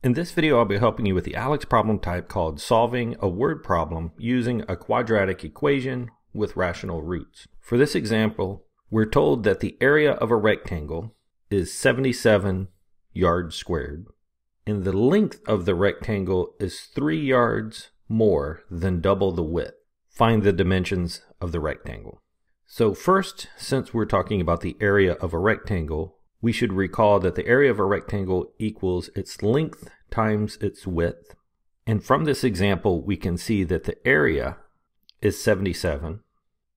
In this video, I'll be helping you with the ALEKS problem type called solving a word problem using a quadratic equation with rational roots. For this example, we're told that the area of a rectangle is 77 yards squared, and the length of the rectangle is 3 yards more than double the width. Find the dimensions of the rectangle. So first, since we're talking about the area of a rectangle, we should recall that the area of a rectangle equals its length times its width. And from this example, we can see that the area is 77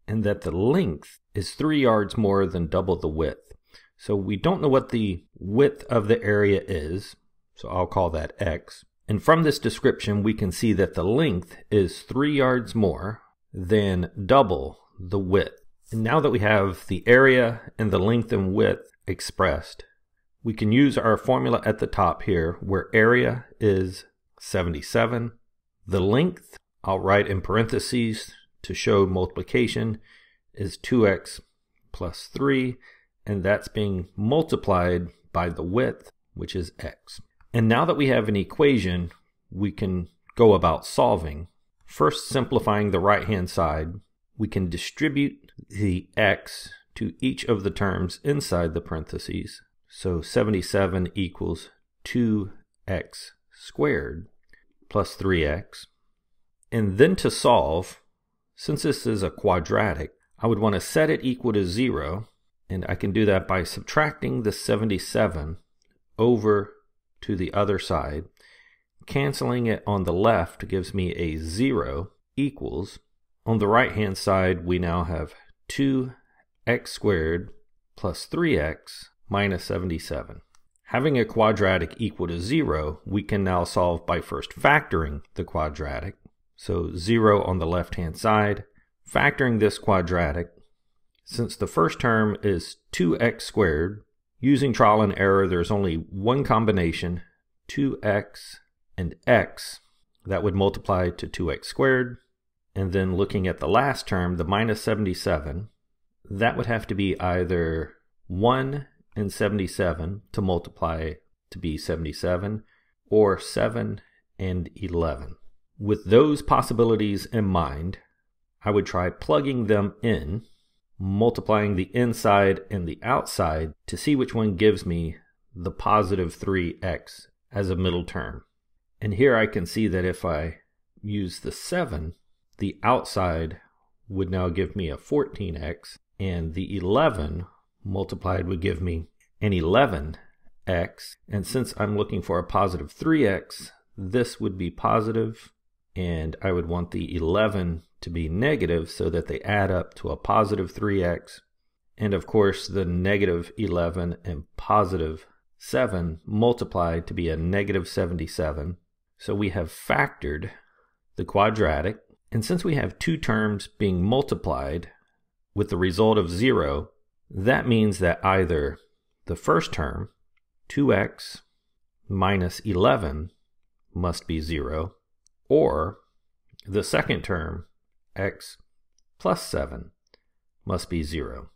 and that the length is 3 yards more than double the width. So we don't know what the width of the area is, so I'll call that x. And from this description, we can see that the length is 3 yards more than double the width. And now that we have the area and the length and width expressed, we can use our formula at the top here where area is 77. The length, I'll write in parentheses to show multiplication, is 2x plus 3, and that's being multiplied by the width, which is x. And now that we have an equation, we can go about solving. First, simplifying the right-hand side, we can distribute the x to each of the terms inside the parentheses. So 77 equals 2x squared plus 3x. And then to solve, since this is a quadratic, I would want to set it equal to 0, and I can do that by subtracting the 77 over to the other side. Canceling it on the left gives me a 0 equals. On the right hand side, we now have 2 x squared plus 3x minus 77. Having a quadratic equal to 0, we can now solve by first factoring the quadratic. So 0 on the left-hand side. Factoring this quadratic, since the first term is 2x squared, using trial and error, there's only one combination, 2x and x, that would multiply to 2x squared. And then looking at the last term, the minus 77, that would have to be either 1 and 77 to multiply to be 77, or 7 and 11. With those possibilities in mind, I would try plugging them in, multiplying the inside and the outside to see which one gives me the positive 3x as a middle term. And here I can see that if I use the 7, the outside would now give me a 14x, and the 11 multiplied would give me an 11x. And since I'm looking for a positive 3x, this would be positive, and I would want the 11 to be negative so that they add up to a positive 3x. And of course, the negative 11 and positive 7 multiplied to be a negative 77. So we have factored the quadratic. And since we have two terms being multiplied with the result of 0, that means that either the first term, 2x minus 11, must be 0, or the second term, x plus 7, must be 0,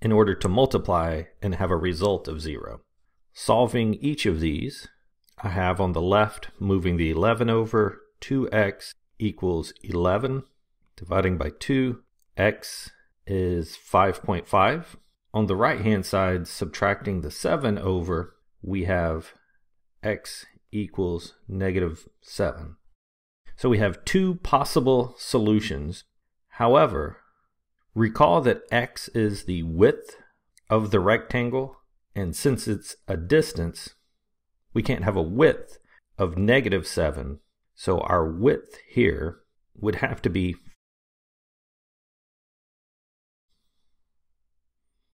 in order to multiply and have a result of 0. Solving each of these, I have on the left moving the 11 over, 2x equals 11, dividing by 2, x is 5.5. On the right hand side, subtracting the 7 over, we have x equals negative 7. So we have two possible solutions. However, recall that x is the width of the rectangle, and since it's a distance, we can't have a width of negative 7. So our width here would have to be